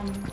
Um,